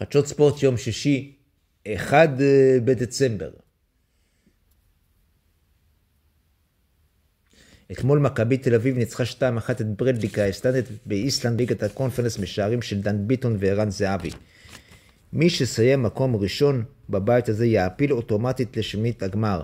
חדשות ספורט יום שישי, 1 אה, בדצמבר. אתמול מכבי תל אביב ניצחה 2-1 את ברידבליק האיסלנדית באיסלנד ליגת הקונפרנס משערים של דן ביטון וערן זהבי. מי שסיים מקום ראשון בבית הזה יעפיל אוטומטית לשמינית הגמר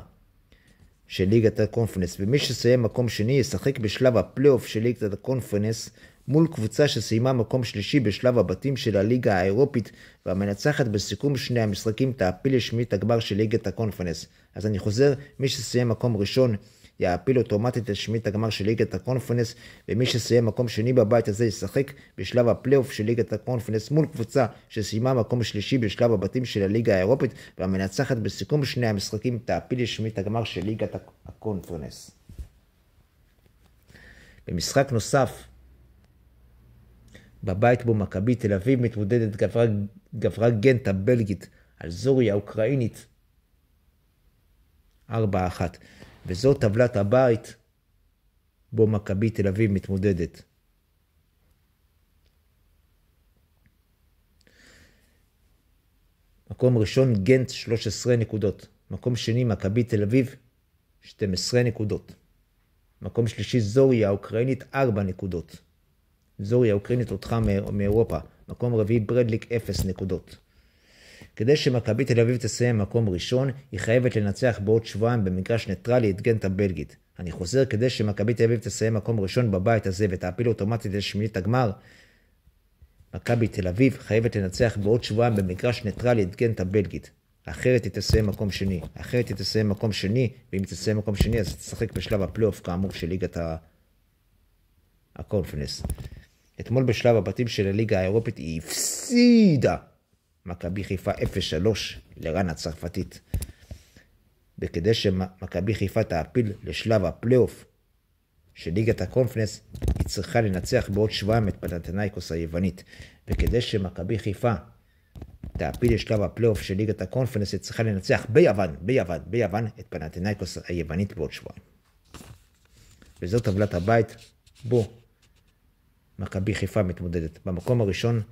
של ליגת הקונפרנס, ומי שסיים מקום שני ישחק בשלב הפלייאוף של ליגת הקונפרנס מול קבוצה שסיימה מקום שלישי בשלב הבתים של הליגה האירופית, והמנצחת בסיכום שני המשחקים תעפיל לשמינית הגמר של ליגת הקונפרנס. אז אני חוזר, מי שסיים מקום ראשון יעפיל אוטומטית לשמינית הגמר של ליגת הקונפרנס, ומי שסיים מקום שני בבית הזה ישחק בשלב הפלייאוף של ליגת הקונפרנס מול קבוצה שסיימה מקום שלישי בשלב הבתים של הליגה האירופית, והמנצחת בסיכום שני המשחקים תעפיל לשמינית הגמר של ליגת הקונפרנס. במשחק נוסף, בבית בו מכבי תל אביב מתמודדת גברה, גברה גנט הבלגית על זורי האוקראינית 4-1. וזו טבלת הבית בו מכבי תל אביב מתמודדת. מקום ראשון גנט 13 נקודות. מקום שני מכבי תל אביב 12 נקודות. מקום שלישי זוריה האוקראינית 4 נקודות. זוריה האוקראינית הודחה מאירופה. מקום רביעי ברידבליק 0 נקודות. כדי שמכבי תל אביב תסיים מקום ראשון, היא חייבת לנצח בעוד שבועיים במגרש ניטרלי את גנט הבלגית. אני חוזר, כדי שמכבי תל אביב תסיים מקום ראשון בבית הזה ותעפיל אוטומטית לשמינית הגמר, מכבי תל אביב חייבת לנצח בעוד שבועיים במגרש ניטרלי את גנט הבלגית. אחרת היא תסיים מקום שני. אחרת היא תסיים מקום שני, ואם היא תסיים מקום שני אז תשחק בשלב הפלייאוף כאמור של ליגת הקונפרנס. אתמול בשלב הבתים של הליגה האירופית היא הפסידה מכבי חיפה 0-3 לרן הצרפתית. וכדי שמכבי חיפה תעפיל לשלב הפלייאוף של ליגת הקונפרנס, היא צריכה לנצח בעוד שבועיים את פנתנאיקוס היוונית. וכדי שמכבי חיפה תעפיל לשלב הפלייאוף של ליגת הקונפרנס, היא צריכה לנצח ביוון, ביוון, ביוון, את פנתנאיקוס היוונית בעוד שבועיים. וזו טבלת הבית בו מכבי חיפה מתמודדת. במקום הראשון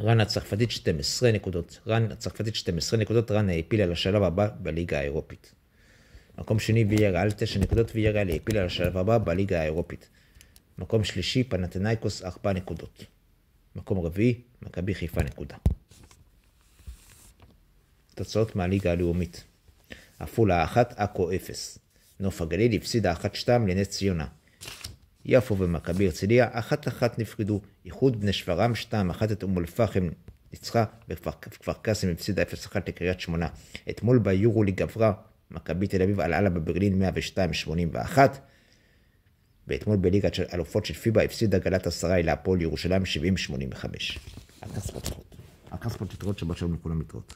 רן הצרפתית 12 נקודות. רן הצרפתית 12 נקודות, רן העפילה לשלב הבא בליגה האירופית. מקום שני ויאריאל 9 נקודות, ויאריאל העפילה לשלב הבא בליגה האירופית. מקום שלישי פנתנאיקוס 4 נקודות. מקום רביעי מכבי חיפה נקודה. תוצאות מהליגה הלאומית עפולה 1, עכו 0. נוף הגליל הפסידה 1-2 לנס ציונה. יפו ומכבי הרצליה, אחת אחת נפרדו. איחוד בני שפרעם, שתיים אחת את אום אל-פחם ניצחה, וכפר קאסם הפסידה 0-1 לקריית שמונה. אתמול ביורוליג עברה מכבי תל אביב על אללה בברלין 102-81. ואתמול בליגת אלופות של פיבה הפסידה גלת אסריי להפועל ירושלים 70-85. הכספות. יתרות שבת שלום לכולם להתראות.